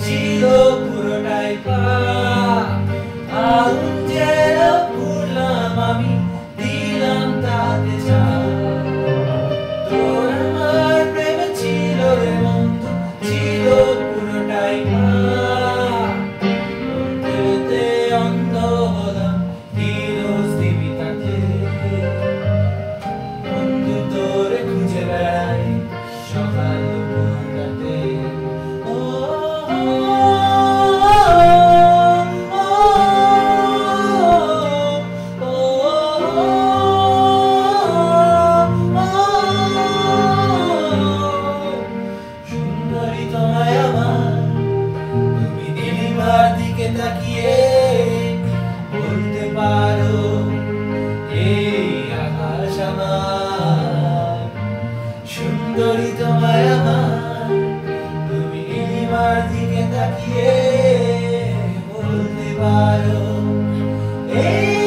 지도 불어날까 아우 সুন্দরী তোমায় আমার তুমি আমার দিকে তাকিয়ে বলতে পারো এই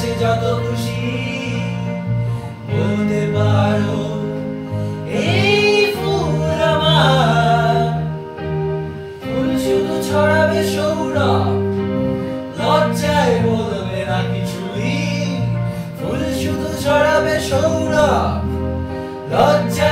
সে যত খুশি বলতে পারো, এই ফুল আমার। ফুল শুধু ছড়াবে সৌরভ, লজ্জায় বলবে না কিছুই। ফুল শুধু ছড়াবে সৌরভ, লজ্জায়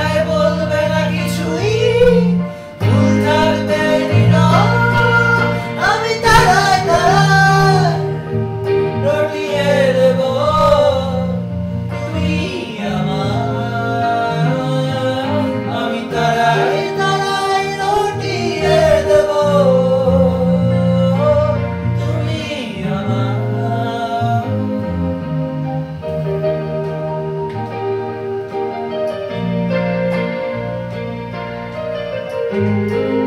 Música